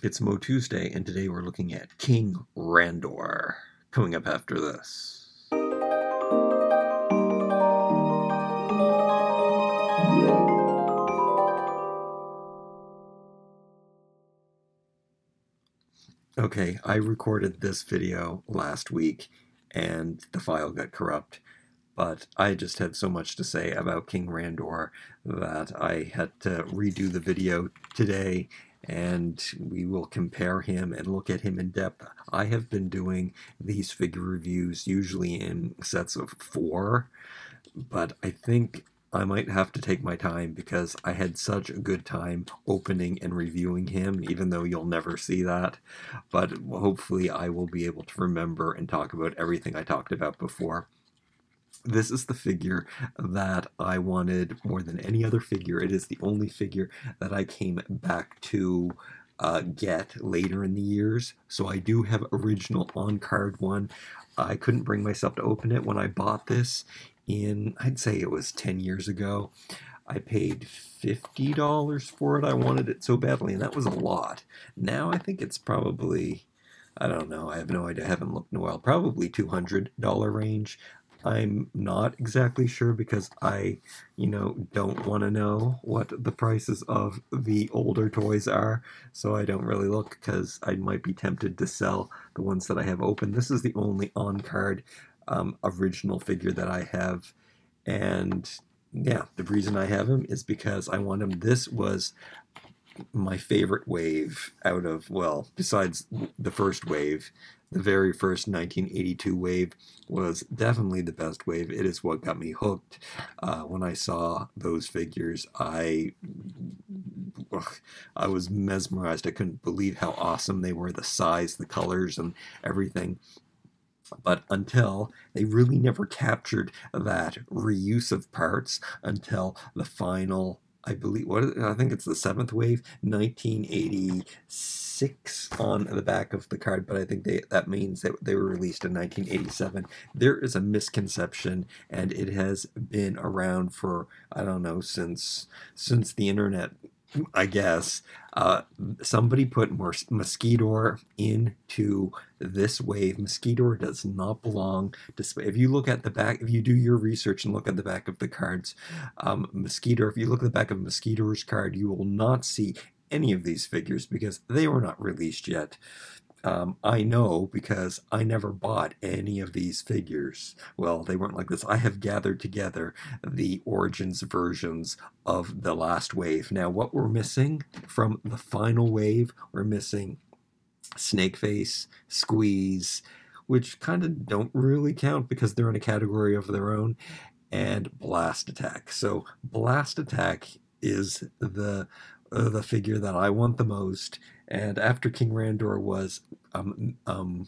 It's MOTUesday, and today we're looking at King Randor. Coming up after this. Okay, I recorded this video last week and the file got corrupt, but I just had so much to say about King Randor that I had to redo the video today and we will compare him and look at him in depth. I have been doing these figure reviews usually in sets of four, but I think I might have to take my time because I had such a good time opening and reviewing him, even though you'll never see that. But hopefully, I will be able to remember and talk about everything I talked about before. This is the figure that I wanted more than any other figure. It is the only figure that I came back to uh, get later in the years. So I do have original on card one. I couldn't bring myself to open it when I bought this in, I'd say it was 10 years ago. I paid $50 for it. I wanted it so badly, and that was a lot. Now I think it's probably, I don't know, I have no idea, I haven't looked in a while, probably $200 range. I'm not exactly sure because I, you know, don't want to know what the prices of the older toys are. So I don't really look because I might be tempted to sell the ones that I have open. This is the only on card um, original figure that I have. And yeah, the reason I have him is because I want him. This was my favorite wave out of, well, besides the first wave, the very first 1982 wave was definitely the best wave. It is what got me hooked. Uh, when I saw those figures, I I was mesmerized. I couldn't believe how awesome they were, the size, the colors, and everything. But until they really never captured that reuse of parts until the final, I believe, what I think it's the seventh wave, 1986 on the back of the card, but I think they that means that they were released in 1987. There is a misconception, and it has been around for I don't know since since the internet I guess, uh, somebody put more Mosquitor into this wave. Mosquitor does not belong to. If you look at the back, if you do your research and look at the back of the cards, um, Mosquitor. If you look at the back of Mosquitor's card, you will not see any of these figures because they were not released yet. Um, I know because I never bought any of these figures. Well, they weren't like this. I have gathered together the Origins versions of the last wave. Now, what we're missing from the final wave, we're missing Snakeface, Squeeze, which kind of don't really count because they're in a category of their own, and Blast Attack. So, Blast Attack is the uh, the figure that I want the most. And after King Randor was um, um,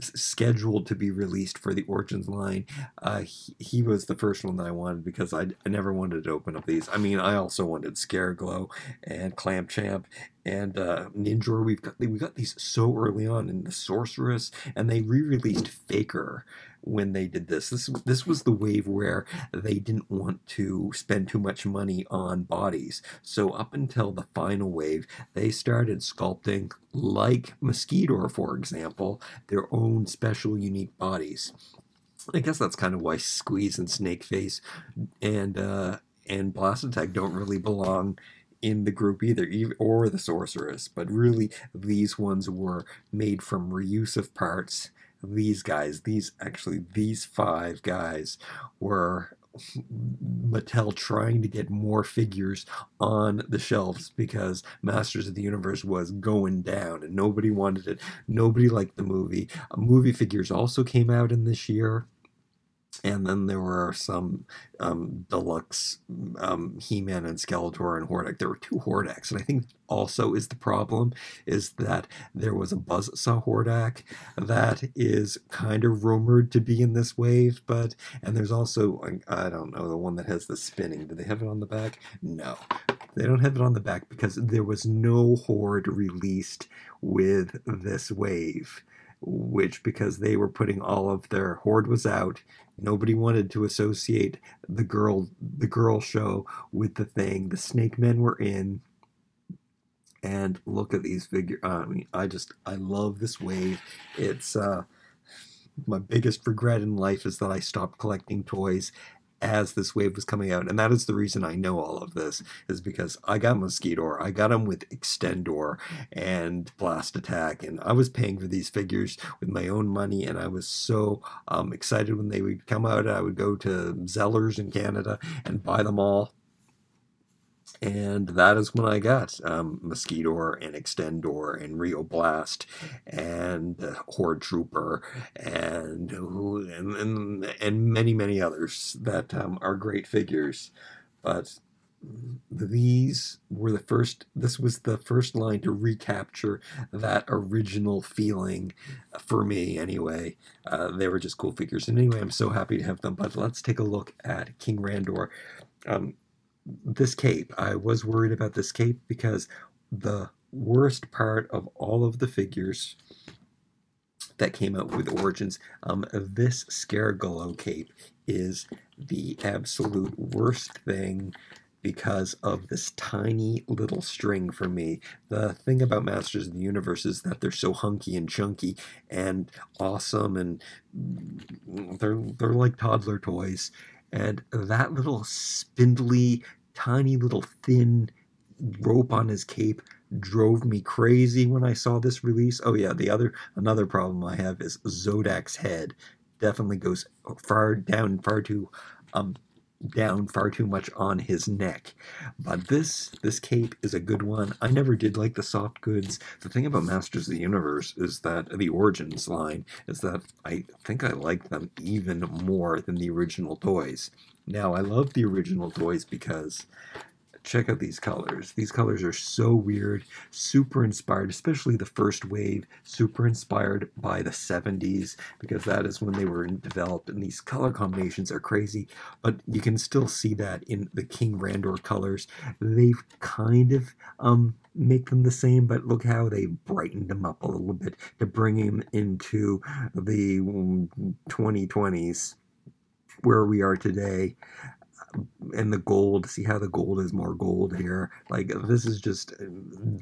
scheduled to be released for the Origins line, uh, he, he, was the first one that I wanted because I, I never wanted to open up these. I mean, I also wanted Scareglow and Clamp Champ and uh, Ninjor. We've got we got these so early on in the Sorceress, and they re-released Faker when they did this. This this was the wave where they didn't want to spend too much money on bodies. So up until the final wave, they started sculpting like Mosquitor, for example, their own special unique bodies. I guess that's kind of why Squeeze and Snakeface and uh, and Blast Attack don't really belong in the group either, or the Sorceress. But really, these ones were made from reuse of parts these guys, these actually, these five guys were Mattel trying to get more figures on the shelves because Masters of the Universe was going down and nobody wanted it. Nobody liked the movie. Uh, movie figures also came out in this year and then there were some um, deluxe um, He-Man and Skeletor and Hordak. There were two Hordaks, and I think also is the problem is that there was a Buzzsaw Hordak that is kind of rumored to be in this wave, but and there's also I don't know the one that has the spinning. Do they have it on the back? No, they don't have it on the back because there was no Horde released with this wave which because they were putting all of their horde was out nobody wanted to associate the girl the girl show with the thing the snake men were in and look at these figures. I mean, I just I love this wave. It's uh, my biggest regret in life is that I stopped collecting toys as this wave was coming out. And that is the reason I know all of this, is because I got Mosquitor, I got him with Extendar and Blast Attack, and I was paying for these figures with my own money, and I was so um, excited when they would come out. I would go to Zellers in Canada and buy them all and that is when I got um, Mosquitor and Extendar and Rio Blast and uh, Horde Trooper and, and, and and many many others that um, are great figures, but these were the first this was the first line to recapture that original feeling for me anyway. Uh, they were just cool figures. And anyway i'm so happy to have them but let's take a look at king randor. Um, this cape. I was worried about this cape because the worst part of all of the figures that came out with Origins, um, this Scareglow cape is the absolute worst thing because of this tiny little string for me. The thing about Masters of the Universe is that they're so hunky and chunky and awesome and they're they're like toddler toys. And that little spindly tiny little thin rope on his cape drove me crazy when I saw this release. Oh yeah, the other another problem I have is Zodak's head definitely goes far down, far too um down far too much on his neck. But this this cape is a good one. I never did like the soft goods. The thing about Masters of the Universe is that the Origins line is that I think I like them even more than the original toys. Now I love the original toys because check out these colors. These colors are so weird, super inspired, especially the first wave, super inspired by the 70s because that is when they were developed and these color combinations are crazy, but you can still see that in the King Randor colors. They've kind of um make them the same, but look how they brightened them up a little bit to bring him into the 2020s where we are today and the gold see how the gold is more gold here? Like this is just uh,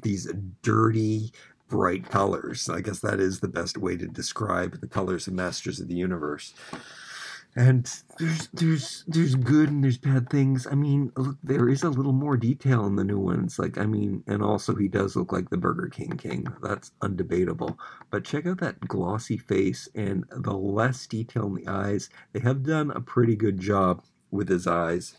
these dirty bright colors. I guess that is the best way to describe the colors of masters of the universe. And there's there's there's good and there's bad things. I mean look there is a little more detail in the new ones. Like i mean and also he does look like the burger king king. That's undebatable. But check out that glossy face and the less detail in the eyes. They have done a pretty good job with his eyes.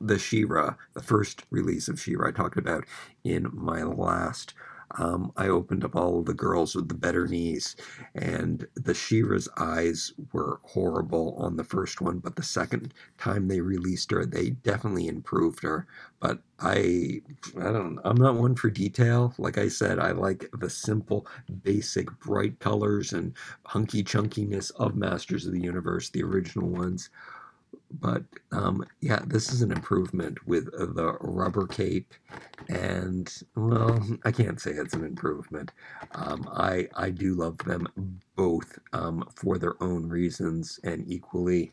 The She-Ra, the first release of She-Ra I talked about in my last um, I opened up all of the girls with the better knees, and the She-Ra's eyes were horrible on the first one, but the second time they released her, they definitely improved her. But I, I don't, I'm not one for detail. Like I said, I like the simple, basic, bright colors and hunky chunkiness of Masters of the Universe, the original ones but um, yeah, this is an improvement with the rubber cape, and well, I can't say it's an improvement. Um, I I do love them both um, for their own reasons and equally.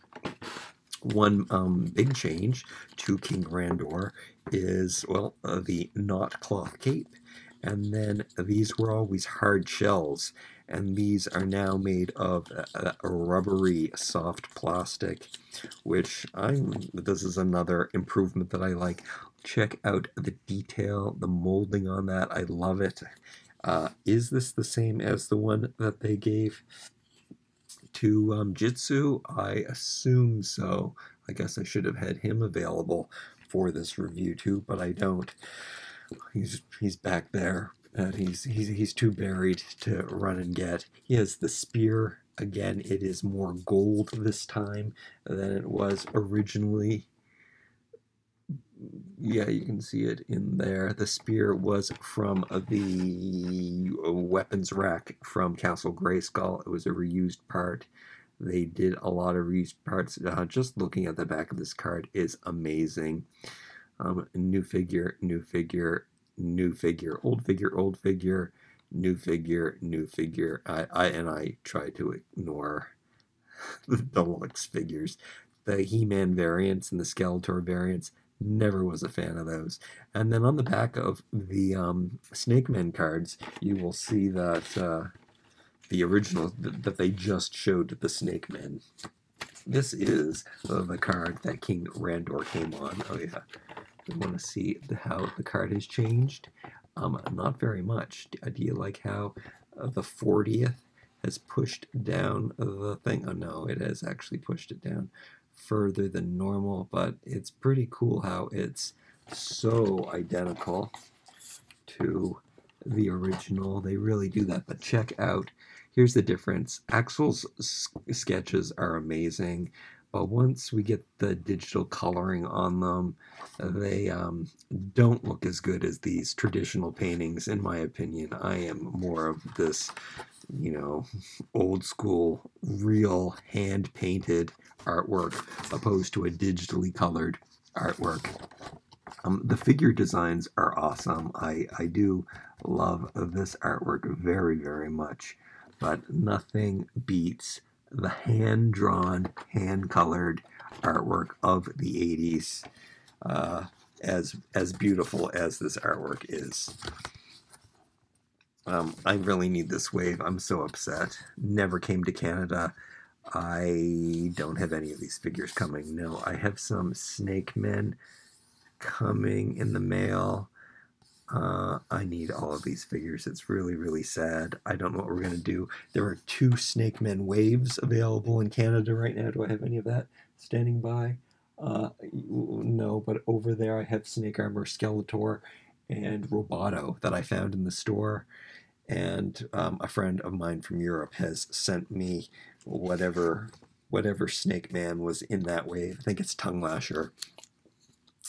One um, big change to King Randor is well uh, the not cloth cape, and then these were always hard shells, and these are now made of a, rubbery soft plastic which I'm this is another improvement that I like. Check out the detail the molding on that. I love it. Uh, is this the same as the one that they gave to um, Jitsu? I assume so. I guess I should have had him available for this review too but I don't. He's he's back there and he's he's he's too buried to run and get. He has the spear. Again, it is more gold this time than it was originally. Yeah, you can see it in there. The spear was from the weapons rack from Castle Grayskull. It was a reused part. They did a lot of reused parts. Uh, just looking at the back of this card is amazing. Um, new figure, new figure, new figure, old figure, old figure, new figure, new figure. I, I and I try to ignore the deluxe figures. The He-Man variants and the Skeletor variants, Never was a fan of those. And then on the back of the um, Snake Man cards, you will see that uh, the original that they just showed the Snake Men. This is uh, the card that King Randor came on. Oh yeah, you want to see how the card has changed? Um, not very much. Do you like how uh, the 40th has pushed down the thing? Oh no, it has actually pushed it down further than normal, but it's pretty cool how it's so identical to the original. They really do that. But check out, here's the difference. Axel's sketches are amazing, but once we get the digital coloring on them, they um, don't look as good as these traditional paintings, in my opinion. I am more of this you know, old school, real hand painted artwork opposed to a digitally colored artwork. Um, the figure designs are awesome. I, I do love this artwork very, very much, but nothing beats the hand drawn, hand colored artwork of the 80s. Uh, as as beautiful as this artwork is. Um, I really need this wave. I'm so upset. Never came to Canada. I don't have any of these figures coming. No, I have some Snake Men coming in the mail. Uh, I need all of these figures. It's really, really sad. I don't know what we're going to do. There are two Snake Men waves available in Canada right now. Do I have any of that standing by? Uh, no, but over there I have Snake Armor Skeletor and Roboto that I found in the store and um, a friend of mine from Europe has sent me whatever whatever Snake Man was in that wave. I think it's Tongue Lasher.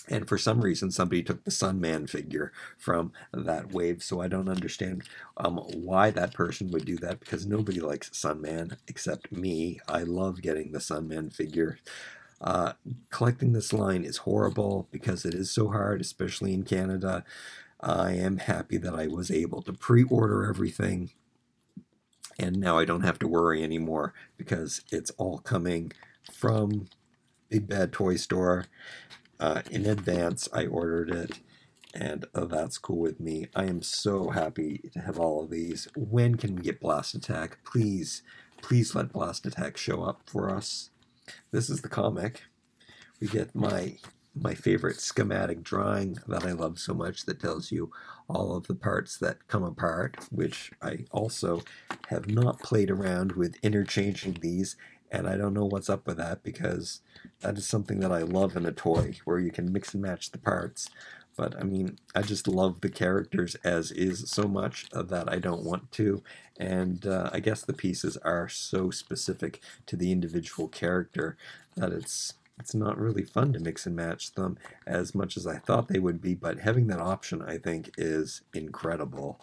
And for some reason, somebody took the Sun Man figure from that wave, so I don't understand um, why that person would do that, because nobody likes Sun Man except me. I love getting the Sun Man figure. Uh, collecting this line is horrible because it is so hard, especially in Canada. I am happy that I was able to pre-order everything and now I don't have to worry anymore because it's all coming from Big Bad Toy Store uh, in advance. I ordered it and uh, that's cool with me. I am so happy to have all of these. When can we get Blast Attack? Please, please let Blast Attack show up for us. This is the comic. We get my my favorite schematic drawing that I love so much that tells you all of the parts that come apart, which I also have not played around with interchanging these, and I don't know what's up with that because that is something that I love in a toy, where you can mix and match the parts. But I mean, I just love the characters as is so much that I don't want to, and uh, I guess the pieces are so specific to the individual character that it's it's not really fun to mix and match them as much as I thought they would be, but having that option I think is incredible,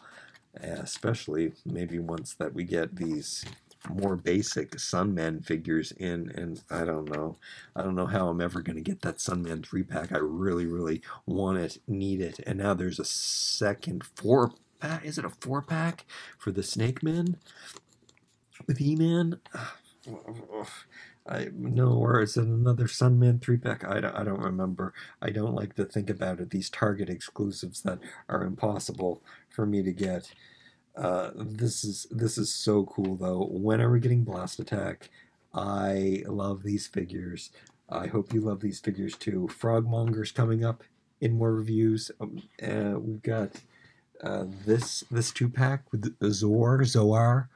especially maybe once that we get these more basic Sunman figures in, and I don't know. I don't know how I'm ever going to get that Sunman 3-pack. I really, really want it, need it, and now there's a second 4-pack. Is it a 4-pack for the Snake Men with He-Man? I no, or is it another Sunman three pack? I I don't remember. I don't like to think about it. These Target exclusives that are impossible for me to get. Uh, this is this is so cool though. When are we getting Blast Attack? I love these figures. I hope you love these figures too. Frogmonger's coming up in more reviews. Um, uh, we've got uh, this this two pack with Zor Zoar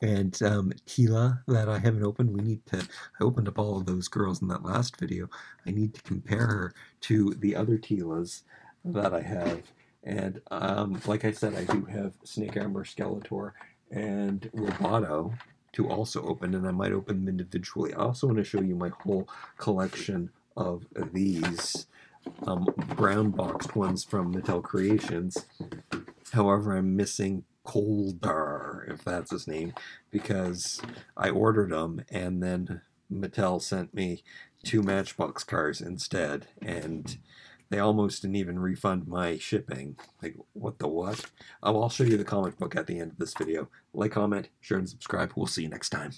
and um, Teela that I haven't opened. We need to. I opened up all of those girls in that last video. I need to compare her to the other Teelas that I have. And um, like I said, I do have Snake Armor Skeletor and Roboto to also open, and I might open them individually. I also want to show you my whole collection of these um, brown boxed ones from Mattel Creations. However, I'm missing Koldar, if that's his name, because I ordered them and then Mattel sent me two Matchbox cars instead, and they almost didn't even refund my shipping. Like, what the what? Oh, I'll show you the comic book at the end of this video. Like, comment, share, and subscribe. We'll see you next time.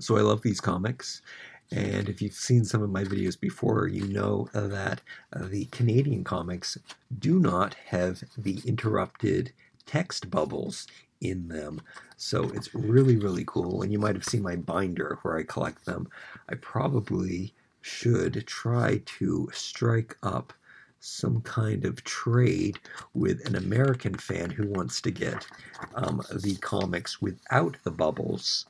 So I love these comics. And if you've seen some of my videos before, you know that the Canadian comics do not have the interrupted text bubbles in them. So it's really, really cool. And you might have seen my binder where I collect them. I probably should try to strike up some kind of trade with an American fan who wants to get um, the comics without the bubbles.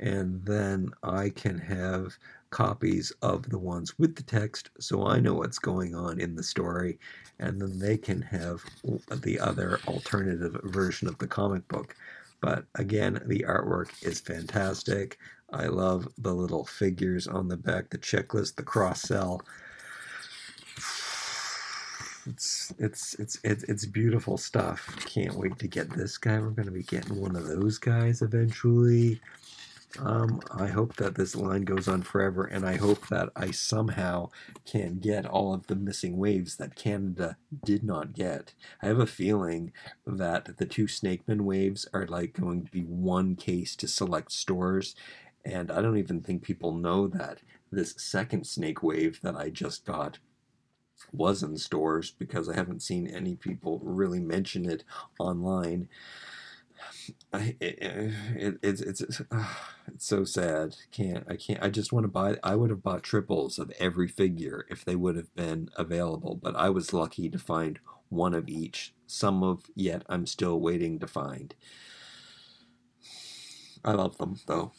And then I can have copies of the ones with the text so I know what's going on in the story. And then they can have the other alternative version of the comic book. But again, the artwork is fantastic. I love the little figures on the back, the checklist, the cross sell it's it's it's it's it's beautiful stuff. Can't wait to get this guy. We're gonna be getting one of those guys eventually. Um, I hope that this line goes on forever, and I hope that I somehow can get all of the missing waves that Canada did not get. I have a feeling that the two Snakeman waves are like going to be one case to select stores, and I don't even think people know that this second snake wave that I just got was in stores because I haven't seen any people really mention it online. I, it, it, it's it's it's, uh, it's so sad. Can't I can't I just want to buy. I would have bought triples of every figure if they would have been available, but I was lucky to find one of each. Some of yet I'm still waiting to find. I love them though.